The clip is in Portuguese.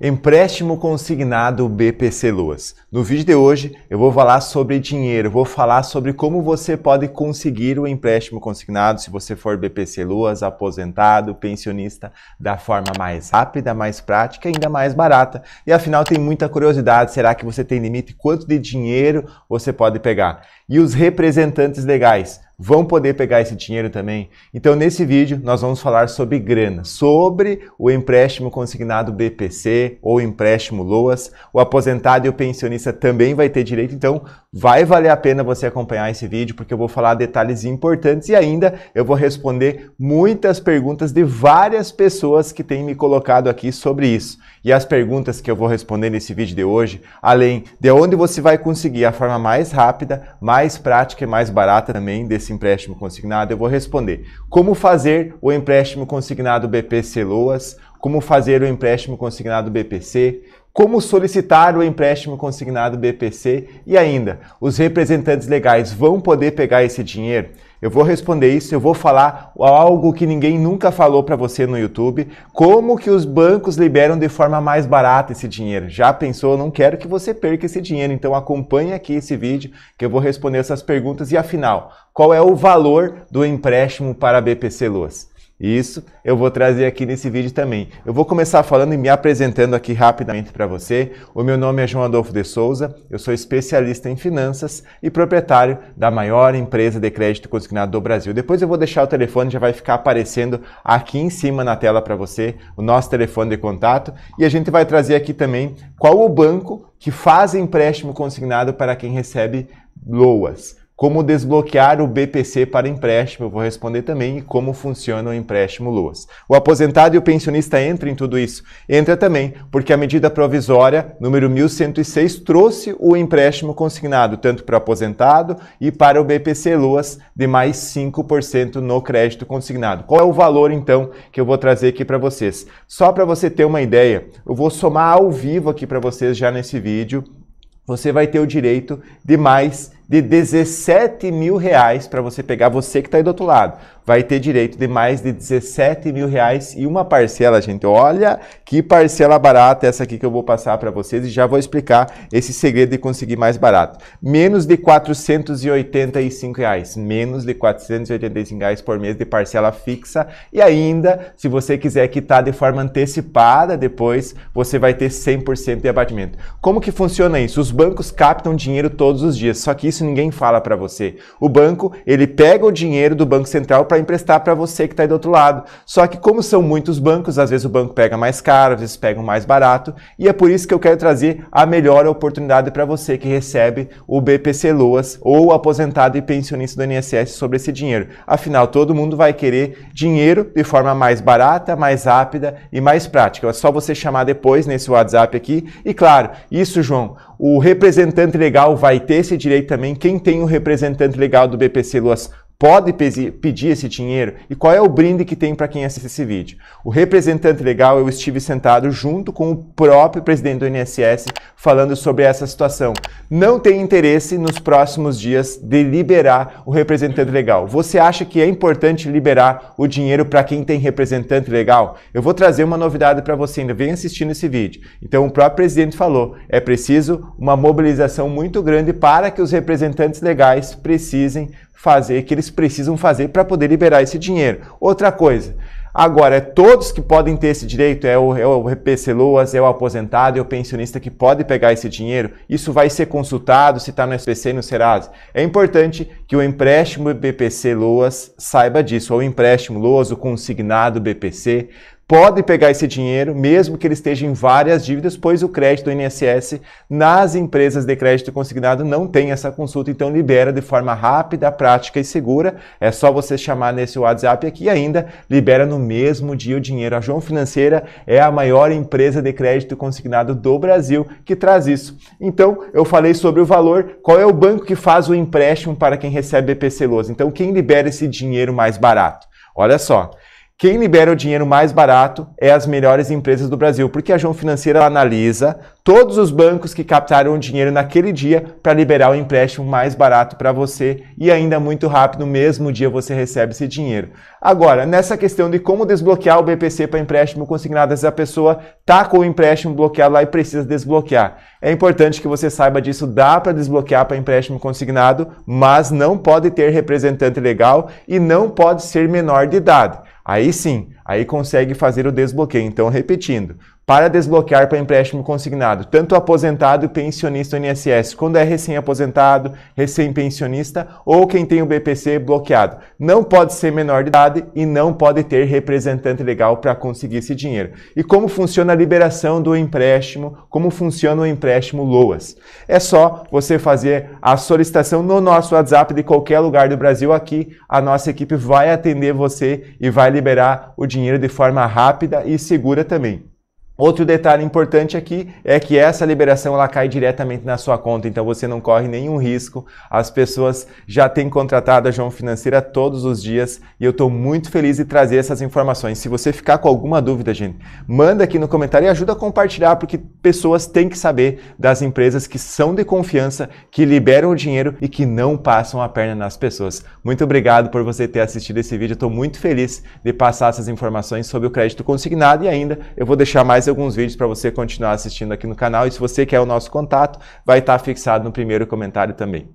Empréstimo consignado BPC Luas. No vídeo de hoje eu vou falar sobre dinheiro, vou falar sobre como você pode conseguir o empréstimo consignado se você for BPC Luas, aposentado, pensionista, da forma mais rápida, mais prática e ainda mais barata. E afinal tem muita curiosidade, será que você tem limite? Quanto de dinheiro você pode pegar? E os representantes legais, vão poder pegar esse dinheiro também. Então, nesse vídeo, nós vamos falar sobre grana, sobre o empréstimo consignado BPC ou empréstimo LOAS. O aposentado e o pensionista também vai ter direito, então vai valer a pena você acompanhar esse vídeo, porque eu vou falar detalhes importantes e ainda eu vou responder muitas perguntas de várias pessoas que têm me colocado aqui sobre isso. E as perguntas que eu vou responder nesse vídeo de hoje, além de onde você vai conseguir a forma mais rápida, mais prática e mais barata também desse esse empréstimo consignado, eu vou responder. Como fazer o empréstimo consignado BPC Loas, como fazer o empréstimo consignado BPC, como solicitar o empréstimo consignado BPC e ainda, os representantes legais vão poder pegar esse dinheiro? Eu vou responder isso, eu vou falar algo que ninguém nunca falou para você no YouTube, como que os bancos liberam de forma mais barata esse dinheiro. Já pensou? Não quero que você perca esse dinheiro, então acompanhe aqui esse vídeo que eu vou responder essas perguntas e afinal, qual é o valor do empréstimo para a BPC Luz? Isso eu vou trazer aqui nesse vídeo também. Eu vou começar falando e me apresentando aqui rapidamente para você. O meu nome é João Adolfo de Souza, eu sou especialista em finanças e proprietário da maior empresa de crédito consignado do Brasil. Depois eu vou deixar o telefone, já vai ficar aparecendo aqui em cima na tela para você, o nosso telefone de contato. E a gente vai trazer aqui também qual o banco que faz empréstimo consignado para quem recebe LOAS. Como desbloquear o BPC para empréstimo, eu vou responder também, e como funciona o empréstimo LUAS. O aposentado e o pensionista entram em tudo isso? Entra também, porque a medida provisória número 1106 trouxe o empréstimo consignado, tanto para o aposentado e para o BPC LUAS, de mais 5% no crédito consignado. Qual é o valor, então, que eu vou trazer aqui para vocês? Só para você ter uma ideia, eu vou somar ao vivo aqui para vocês já nesse vídeo, você vai ter o direito de mais de 17 mil reais para você pegar você que está aí do outro lado. Vai ter direito de mais de 17 mil reais e uma parcela, gente. Olha que parcela barata essa aqui que eu vou passar para vocês e já vou explicar esse segredo de conseguir mais barato. Menos de 485 reais. Menos de 485 reais por mês de parcela fixa. E ainda, se você quiser quitar de forma antecipada depois, você vai ter 100% de abatimento. Como que funciona isso? Os bancos captam dinheiro todos os dias, só que isso ninguém fala para você. O banco, ele pega o dinheiro do Banco Central para emprestar para você que está aí do outro lado. Só que como são muitos bancos, às vezes o banco pega mais caro, às vezes pega mais barato, e é por isso que eu quero trazer a melhor oportunidade para você que recebe o BPC Loas ou aposentado e pensionista do INSS sobre esse dinheiro. Afinal, todo mundo vai querer dinheiro de forma mais barata, mais rápida e mais prática. É só você chamar depois nesse WhatsApp aqui. E claro, isso, João, o representante legal vai ter esse direito também. Quem tem o representante legal do BPC Luas pode pedir esse dinheiro? E qual é o brinde que tem para quem assiste esse vídeo? O representante legal, eu estive sentado junto com o próprio presidente do INSS falando sobre essa situação. Não tem interesse nos próximos dias de liberar o representante legal. Você acha que é importante liberar o dinheiro para quem tem representante legal? Eu vou trazer uma novidade para você ainda. Vem assistindo esse vídeo. Então, o próprio presidente falou: é preciso uma mobilização muito grande para que os representantes legais precisem fazer, que eles precisam fazer para poder liberar esse dinheiro. Outra coisa, agora, é todos que podem ter esse direito, é o, é o PCLOAS, Loas, é o aposentado, é o pensionista que pode pegar esse dinheiro, isso vai ser consultado se está no SPC e no Serasa. É importante que o empréstimo BPC Loas saiba disso, ou o empréstimo Loas, o consignado BPC, pode pegar esse dinheiro, mesmo que ele esteja em várias dívidas, pois o crédito do INSS nas empresas de crédito consignado não tem essa consulta, então libera de forma rápida, prática e segura. É só você chamar nesse WhatsApp aqui ainda libera no mesmo dia o dinheiro. A João Financeira é a maior empresa de crédito consignado do Brasil que traz isso. Então, eu falei sobre o valor, qual é o banco que faz o empréstimo para quem recebe BPC Loas? Então, quem libera esse dinheiro mais barato? Olha só, Quem libera o dinheiro mais barato é as melhores empresas do Brasil, porque a João Financeira analisa todos os bancos que captaram o dinheiro naquele dia para liberar o empréstimo mais barato para você e ainda muito rápido, no mesmo dia você recebe esse dinheiro. Agora, nessa questão de como desbloquear o BPC para empréstimo consignado, se a pessoa está com o empréstimo bloqueado lá e precisa desbloquear. É importante que você saiba disso, dá para desbloquear para empréstimo consignado, mas não pode ter representante legal e não pode ser menor de idade. Aí sim, aí consegue fazer o desbloqueio. Então, repetindo, para desbloquear para empréstimo consignado, tanto aposentado, pensionista ou INSS, quando é recém-aposentado, recém-pensionista ou quem tem o BPC bloqueado. Não pode ser menor de idade e não pode ter representante legal para conseguir esse dinheiro. E como funciona a liberação do empréstimo, como funciona o empréstimo LOAS? É só você fazer a solicitação no nosso WhatsApp de qualquer lugar do Brasil aqui, a nossa equipe vai atender você e vai liberar o dinheiro de forma rápida e segura também. Outro detalhe importante aqui é que essa liberação ela cai diretamente na sua conta, então você não corre nenhum risco. As pessoas já têm contratado a João Financeira todos os dias e eu estou muito feliz de trazer essas informações. Se você ficar com alguma dúvida, gente, manda aqui no comentário e ajuda a compartilhar, porque pessoas têm que saber das empresas que são de confiança, que liberam o dinheiro e que não passam a perna nas pessoas. Muito obrigado por você ter assistido esse vídeo. Estou muito feliz de passar essas informações sobre o crédito consignado e ainda eu vou deixar mais mais alguns vídeos para você continuar assistindo aqui no canal. E se você quer o nosso contato, vai estar fixado no primeiro comentário também.